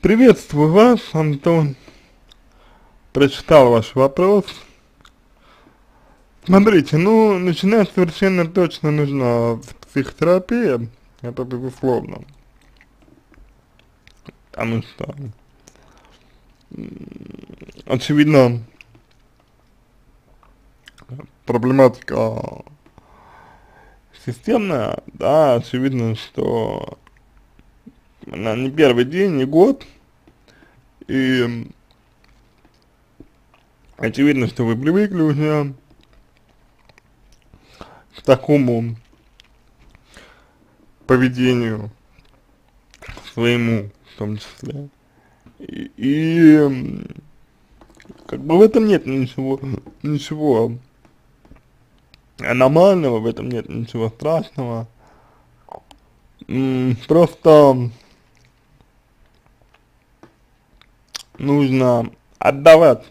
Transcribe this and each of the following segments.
Приветствую вас, Антон. Прочитал ваш вопрос. Смотрите, ну, начинать совершенно точно нужно с психотерапии, это безусловно. Потому что, очевидно, проблематика системная, да, очевидно, что она не первый день, не год, и очевидно, что вы привыкли уже к такому поведению своему, в том числе. И, и как бы в этом нет ничего, ничего аномального, в этом нет ничего страшного. Просто нужно отдавать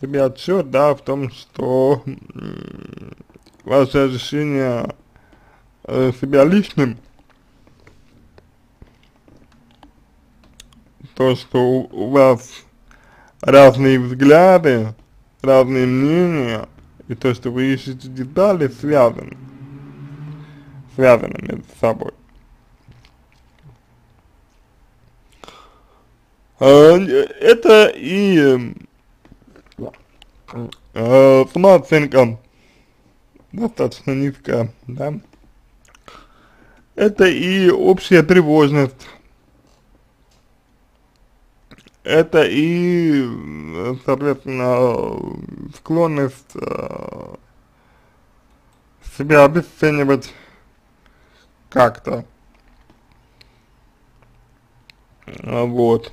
себе отчет, да, в том, что ваше ощущение э, себя личным, то, что у вас разные взгляды, разные мнения, и то, что вы ищете детали, связаны, связаны между собой. Это и э, самооценка достаточно низкая, да. Это и общая тревожность, это и, соответственно, склонность э, себя обесценивать как-то. Вот.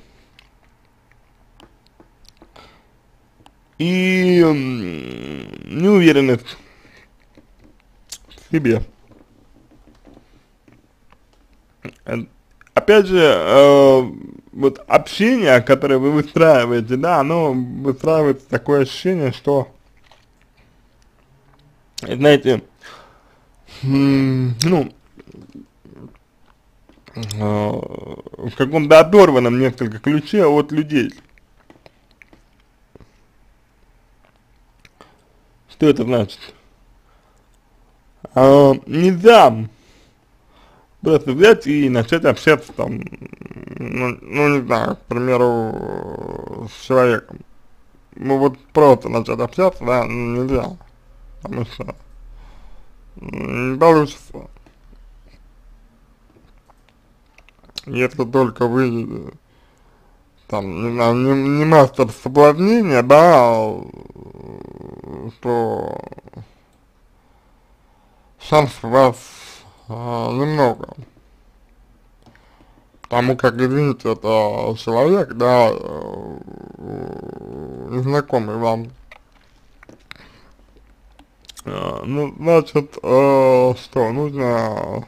И неуверенность в себе. Опять же, э, вот общение, которое вы выстраиваете, да, оно выстраивается такое ощущение, что, знаете, ну, э, в каком-то оторванном несколько ключе от людей. Что это значит? А, нельзя просто взять и начать общаться там, ну, ну не знаю, к примеру, с человеком. Ну вот просто начать общаться, да, нельзя, потому что не получится. Если только вы, там, не знаю, не, не мастер соблазнения, да, то шанс у вас а, немного. Потому как, извините, это человек, да, э, незнакомый вам. А, ну, значит, э, что, нужно,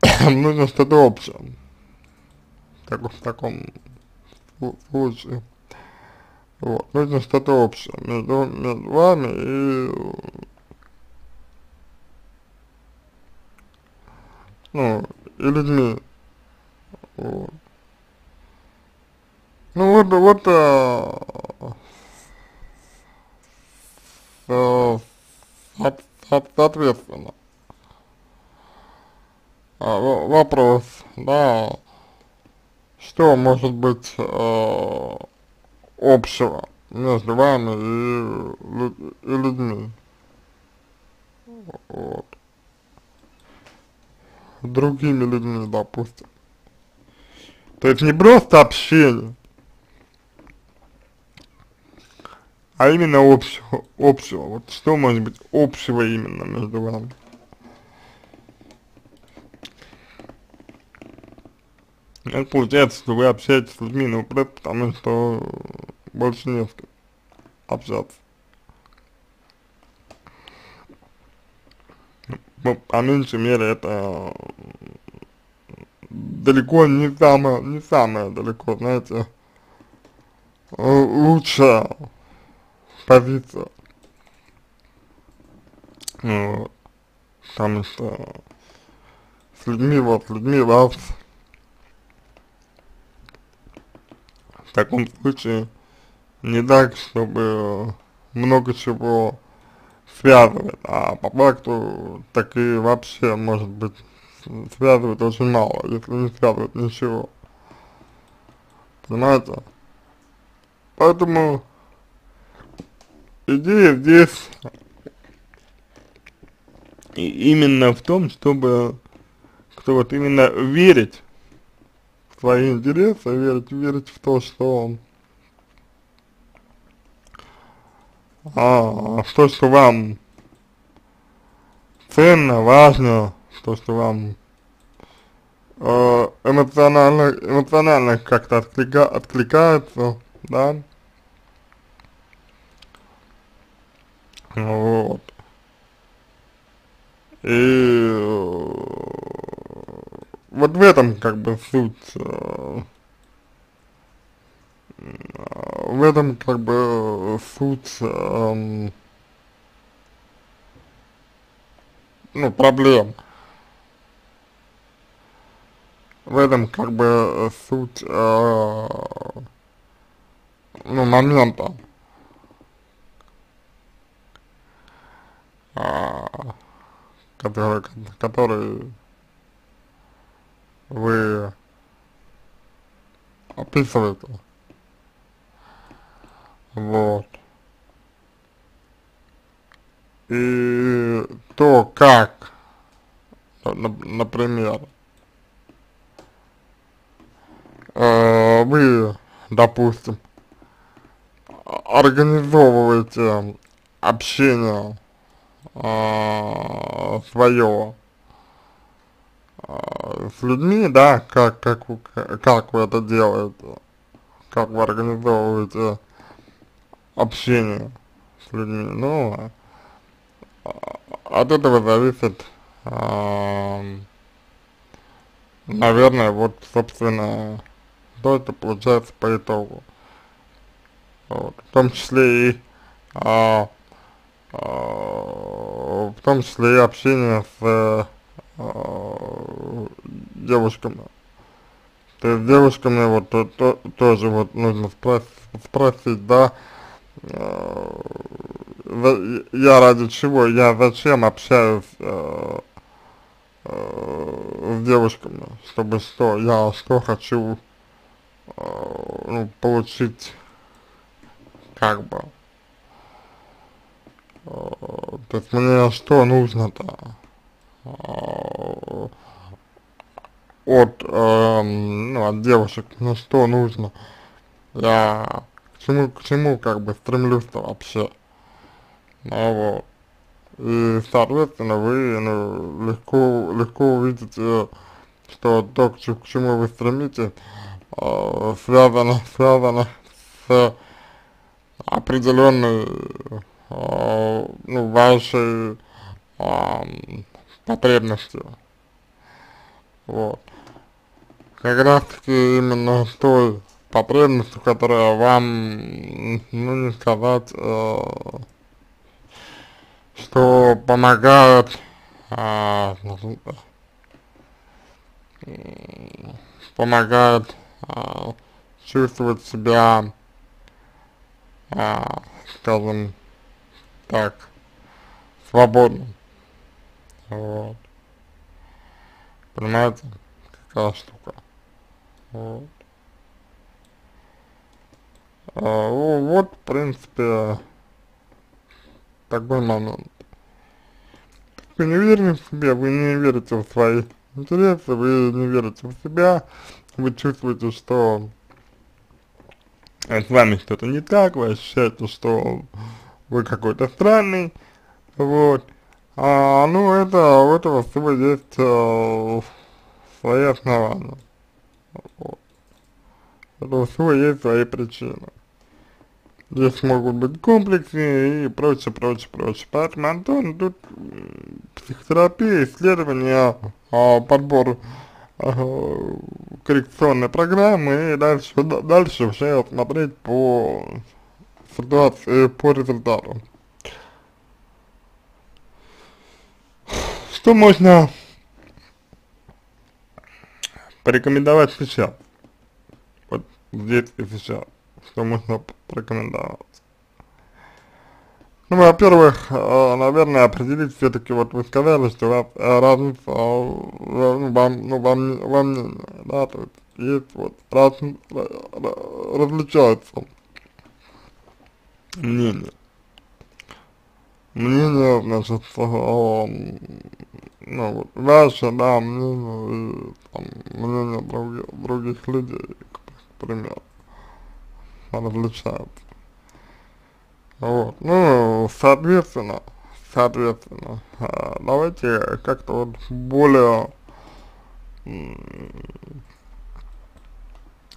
нужно что-то общее. Как в таком случае. Вот, нужно что-то общее между, между вами и ну, и людьми. Вот. Ну вот, вот, а, а, соответственно, а, вопрос, да, что может быть а, общего между вами и, и людьми. Вот другими людьми, допустим. То есть не просто общение, а именно общего, общего. Вот что может быть общего именно между вами? Это получается, что вы общаетесь с людьми, ну, просто потому что больше не с кем общаться. ну, по меньшей мере, это далеко не самое, не самое далеко, знаете, лучшая позиция. Вот. Потому что с людьми, вот, с людьми вас таком случае не так, чтобы много чего связывает, а по факту так и вообще может быть связывает очень мало, если не связывает ничего. Понимаете? Поэтому идея здесь именно в том, чтобы кто вот именно верить в свои интересы, верить, верить в то, что он. А, то, что вам ценно, важно, то, что вам э, эмоционально, эмоционально как-то отклика, откликается, да, вот, и вот в этом как бы суть э, в этом как бы суть эм, ну, проблем. В этом как бы суть э, ну, момента. Э, который, который вы описываете. Вот. И то, как, например, э, вы, допустим, организовываете общение э, свое людьми, да, как, как, как вы это делаете, как вы организовываете общению с людьми. Ну, а, от этого зависит, э, наверное, вот, собственно, то, что получается по итогу. Вот. В том числе и а, а, в том числе и общение с девушками. То есть девушками вот то, то, тоже вот нужно спросить, спросить да, Э, я ради чего, я зачем общаюсь э, э, с девушками, чтобы что, я что хочу э, ну, получить, как бы, э, то есть мне что нужно-то э, от, э, ну, от девушек, мне что нужно, я чему, к чему как бы стремлюсь-то вообще. Ну вот. И, соответственно, вы ну, легко, легко увидите, что то, к, к чему вы стремитесь, э, связано, связано с определенной, э, ну, вашей э, потребностью. Вот. Как раз таки именно той потребностью, которая вам, ну не сказать, э, что помогает э, помогает э, чувствовать себя, э, скажем так, свободным. Вот. Понимаете, какая штука. Вот. А, вот, в принципе, такой момент. Вы не верите в себя, вы не верите в свои интересы, вы не верите в себя, вы чувствуете, что с вами что-то не так, вы ощущаете, что вы какой-то странный, вот. А, ну, это, у этого всего есть э, свои основания. Вот. У этого всего есть свои причины. Здесь могут быть комплексы и прочее, прочее, прочее. Поэтому, Антон, тут психотерапия, исследования, а, подбор а, коррекционной программы и дальше, дальше уже смотреть по ситуации, по результату. Что можно порекомендовать сейчас? Здесь и сейчас, что можно порекомендовать. Ну, во-первых, э, наверное, определить все-таки, вот вы сказали, что у вас э, разница ну, вам, ну, вам, во мнении, да, то есть есть вот раз, различаются мнения. Мнение, значит, э, ну, вот, ваше, да, мнение и там, мнение других, других людей, к примеру, различаются. Вот, ну, соответственно, соответственно, э, давайте как-то вот более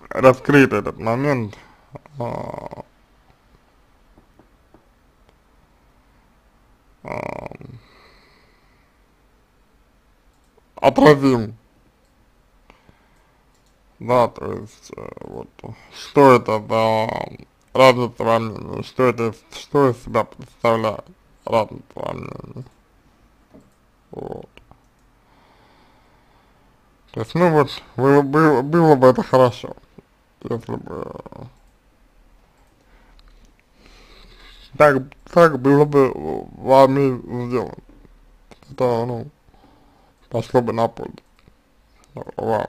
раскрыть этот момент, э, э, отразим. Да, то есть, э, вот, что это за разница во мнении, что это, что из себя представляет разница во мнении. Вот. То есть, ну вот, было, было, было бы это хорошо, если бы так, так было бы вами сделано. Это, ну, пошло бы на пользу вам.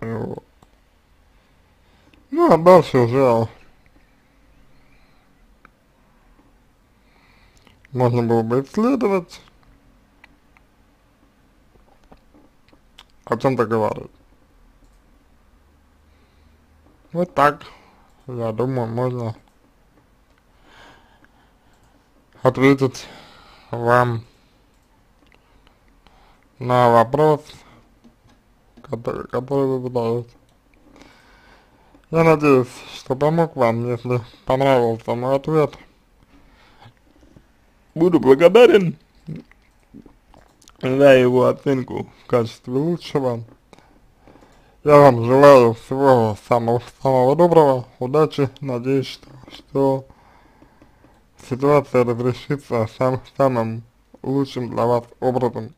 Вот. Ну, дальше уже можно было бы исследовать, о чем-то говорить. Вот так, я думаю, можно ответить вам на вопрос, который, который вы задаете. Я надеюсь, что помог вам, если понравился мой ответ. Буду благодарен за его оценку в качестве лучшего. Я вам желаю всего самого, самого доброго, удачи, надеюсь, что, что ситуация разрешится сам, самым лучшим для вас образом.